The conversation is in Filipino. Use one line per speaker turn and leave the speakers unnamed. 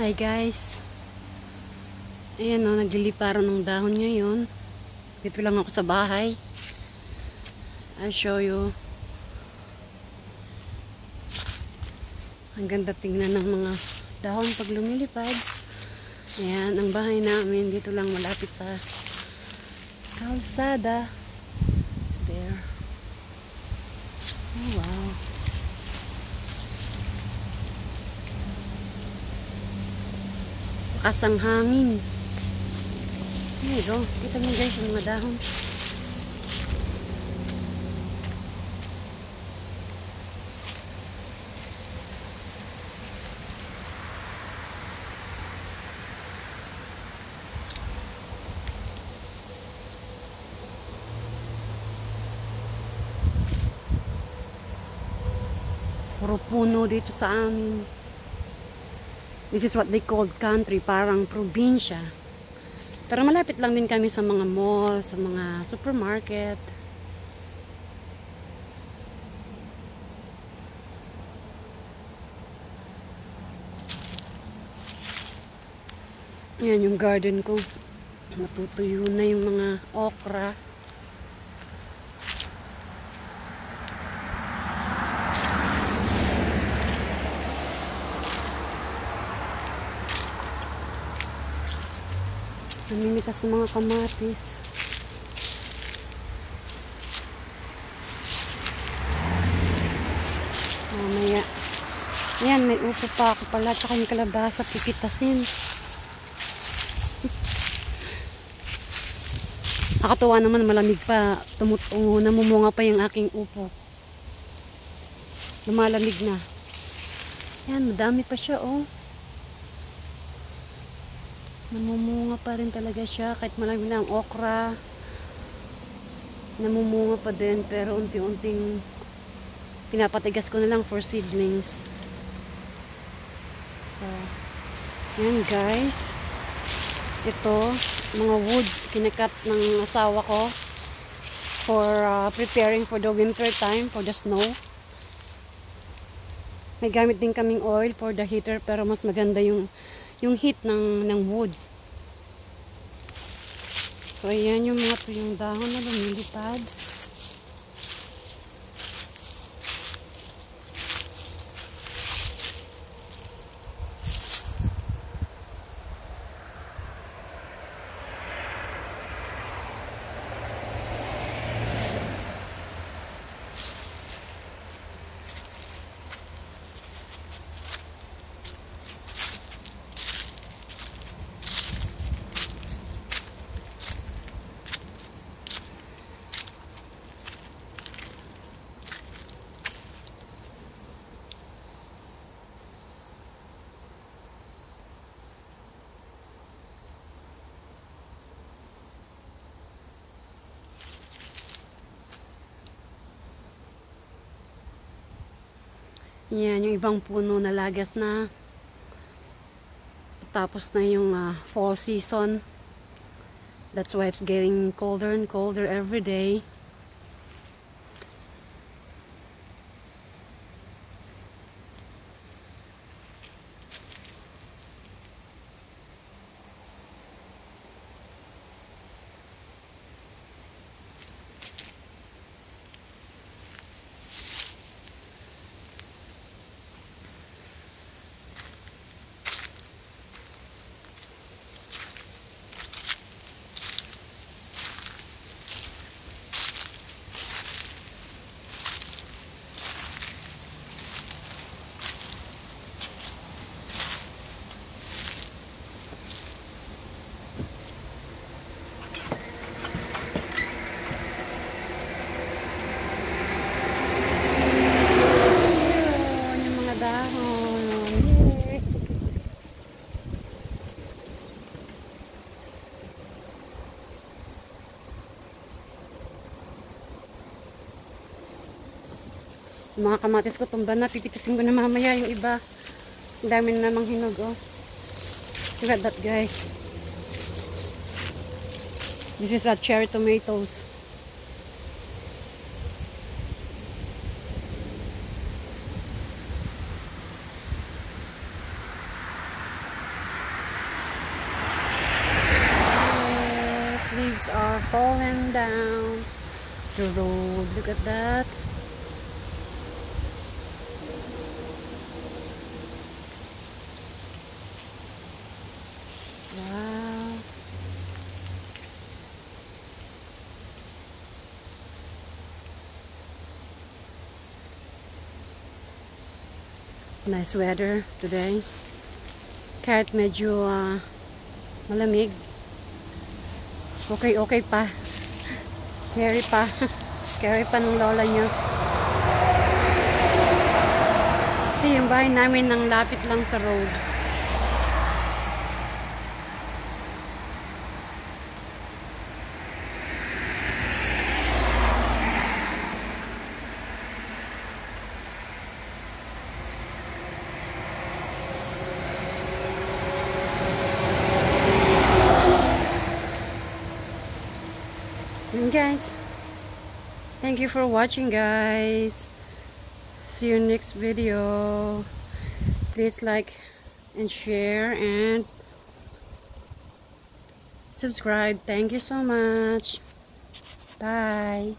Hi guys. Ayan o, nagliliparan ng dahon ngayon. Dito lang ako sa bahay. I'll show you. Ang ganda tingnan ng mga dahon pag lumilipad. Ayan, ang bahay namin. Dito lang malapit sa kalsada. There. Oh, wow. Bukas ang hangin. Ayan o, kita mo guys yung mga dahon. Puro puno dito sa amin. This is what they call country, parang probinsya. Pero malapit lang din kami sa mga mall, sa mga supermarket. Yan yung garden ko. Matutuyo na yung mga okra. Namimitas sa mga kamatis. Mamaya. Yan, may upo pa ako pala. Tsaka yung kalabasa, pipitasin. Nakatuwa naman, malamig pa. Tumutungo, namumunga pa yung aking upo. Lumalamig na. Yan, madami pa siya, oh. Namumunga pa rin talaga siya. Kahit malami na ang okra. Namumunga pa din. Pero unti-unting pinapatigas ko na lang for seedlings. So, yan guys. Ito, mga wood kinakat ng asawa ko for uh, preparing for the winter time, for the snow. May gamit din kaming oil for the heater pero mas maganda yung yung heat ng, ng woods. So, ayan yung mga tuyong dahon na lumilipad. Yan, yung ibang puno na lagas na. Tapos na yung uh, fall season. That's why it's getting colder and colder every day. Yung mga kamatis ko tumba na. Pipitasin ko na mamaya yung iba. Ang dami na namang hinog, oh. Look at that, guys. This is a cherry tomatoes. leaves are falling down the road. Look at that. Nice weather today. Kahit medyo ah, malamig. Okay, okay pa. Scary pa. Scary pa ng lola niyo. Kasi yung bahay namin nang lapit lang sa road. Guys, thank you for watching guys. See you next video. Please like and share and subscribe. Thank you so much. Bye.